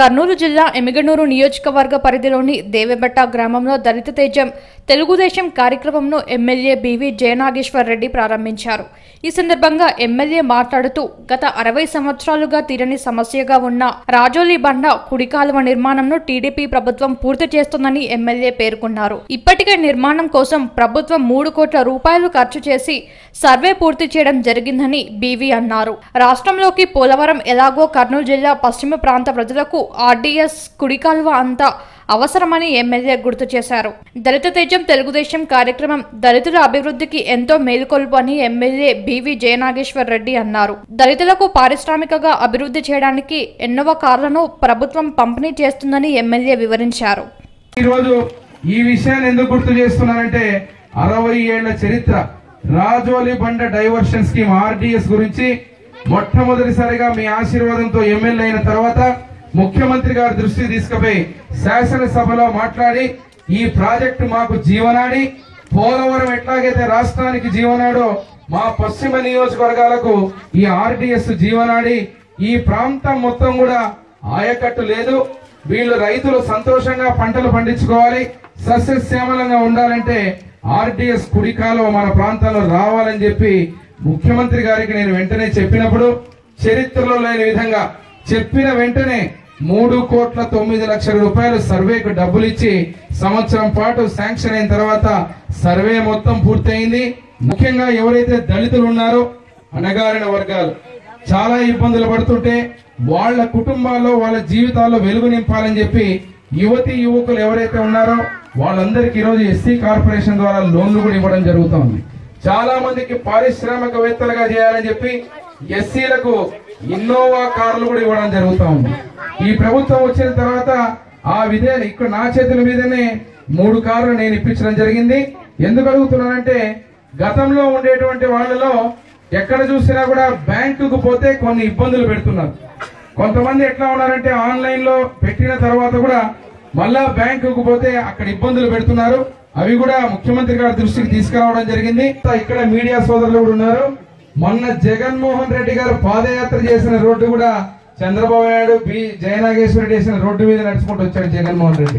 కర్నూలు జిల్లా ఎమిగనూరు నియోజకవర్గ పరిధిలోని దేవెబట్ట గ్రామంలో దళిత తేజం Telugu Desam కార్యక్రమంను MLA B V Jayanageswar Reddy ప్రారంభించారు. ఈ సందర్భంగా ఎమ్మెల్యే మాట్లాడుతూ గత అరవై సంవత్సరాలుగా తీరని సమస్యగా ఉన్న రాజోలి బండ కుడికాలువ నిర్మాణంను టీడీపీ ప్రభుత్వం పూర్తి చేస్తుందని ఎమ్మెల్యే పేర్కొన్నారు. ఇప్పటికే నిర్మాణం కోసం ప్రభుత్వం మూడు కోట్ల రూపాయలు ఖర్చు చేసి సర్వే పూర్తి చేయడం జరిగిందని బీవీ అన్నారు. రాష్ట్రంలోకి పోలవరం ఎలాగో కర్నూలు జిల్లా పశ్చిమ ప్రాంత ప్రజలకు ఆర్డీఎస్ కుడికాల్వ అంతా అవసరమని ఎమ్మెల్యే గుర్తు చేశారు. దళిత తేజం తెలుగుదేశం కార్యక్రమం దళితుల అభివృద్ధికి ఎంతో మేలుకొల్పు అని ఎమ్మెల్యే బివి జయనాగేశ్వర్ రెడ్డి అన్నారు. దళితులకు పారిశ్రామికగా అభివృద్ధి చేయడానికి ఎన్నో కార్లను ప్రభుత్వం పంపిణీ చేస్తుందని ఎమ్మెల్యే వివరించారు. ఈరోజు ఈ విషయాన్ని ఎందుకు గుర్తు చేస్తున్నానంటే అరవై ఏళ్ళ చరిత్ర రాజోలి బండ డైవర్షన్ స్కీమ్ ఆర్డిఎస్ గురించి మొట్టమొదటిసారిగా మీ ఆశీర్వాదంతో ఎమ్మెల్యే అయిన తర్వాత ముఖ్యమంత్రి గారి దృష్టి తీసుకుపోయి శాసనసభలో మాట్లాడి ఈ ప్రాజెక్టు మాకు జీవనాడి పోలవరం ఎట్లాగైతే రాష్ట్రానికి జీవనాడో మా పశ్చిమ నియోజకవర్గాలకు ఈ ఆర్డిఎస్ జీవనాడి ఈ ప్రాంతం మొత్తం కూడా ఆయకట్టు లేదు. వీళ్ళు రైతులు సంతోషంగా పంటలు పండించుకోవాలి సస్యశ్యామలంగా ఉండాలంటే ఆర్టీఎస్ కుడికాలో మన ప్రాంతంలో రావాలని చెప్పి ముఖ్యమంత్రి గారికి నేను వెంటనే చెప్పినప్పుడు చరిత్రలో లేని విధంగా చెప్పిన వెంటనే మూడు కోట్ల తొమ్మిది లక్షల రూపాయలు సర్వేకు డబ్బులు ఇచ్చి సంవత్సరం పాటు శాంక్షన్ అయిన తర్వాత సర్వే మొత్తం పూర్తయింది. ముఖ్యంగా ఎవరైతే దళితులు ఉన్నారో అణగారిన వర్గాలు చాలా ఇబ్బందులు పడుతుంటే వాళ్ళ కుటుంబాల్లో వాళ్ళ జీవితాల్లో వెలుగు నింపాలని చెప్పి యువతి యువకులు ఎవరైతే ఉన్నారో వాళ్ళందరికీ ఈరోజు ఎస్సీ కార్పొరేషన్ ద్వారా లోన్లు కూడా ఇవ్వడం జరుగుతుంది. చాలా మందికి పారిశ్రామికవేత్తలుగా చేయాలని చెప్పి ఎస్సీలకు ఇన్నోవా కార్లు కూడా ఇవ్వడం జరుగుతూ ఉంది ఈ ప్రభుత్వం వచ్చిన తర్వాత ఆ విధే ఇక్కడ నా చేతుల మీదనే మూడు కార్లు నేను ఇప్పించడం జరిగింది. ఎందుకు అడుగుతున్నానంటే గతంలో ఉండేటువంటి వాళ్ళలో ఎక్కడ చూసినా కూడా బ్యాంకుకు పోతే కొన్ని ఇబ్బందులు పెడుతున్నారు. కొంతమంది ఎట్లా ఉన్నారంటే ఆన్లైన్లో పెట్టిన తర్వాత కూడా మళ్ళా బ్యాంకుకు పోతే అక్కడ ఇబ్బందులు పెడుతున్నారు. అవి కూడా ముఖ్యమంత్రి గారి దృష్టికి తీసుకురావడం జరిగింది. ఇక్కడ మీడియా సోదరులు కూడా ఉన్నారు. మొన్న జగన్మోహన్ రెడ్డి గారు పాదయాత్ర చేసిన రోడ్డు కూడా చంద్రబాబు నాయుడు బి. జయనాగేశ్వర రెడ్డి చేసిన రోడ్డు మీద నడుచుకుంటూ వచ్చాడు జగన్మోహన్ రెడ్డి.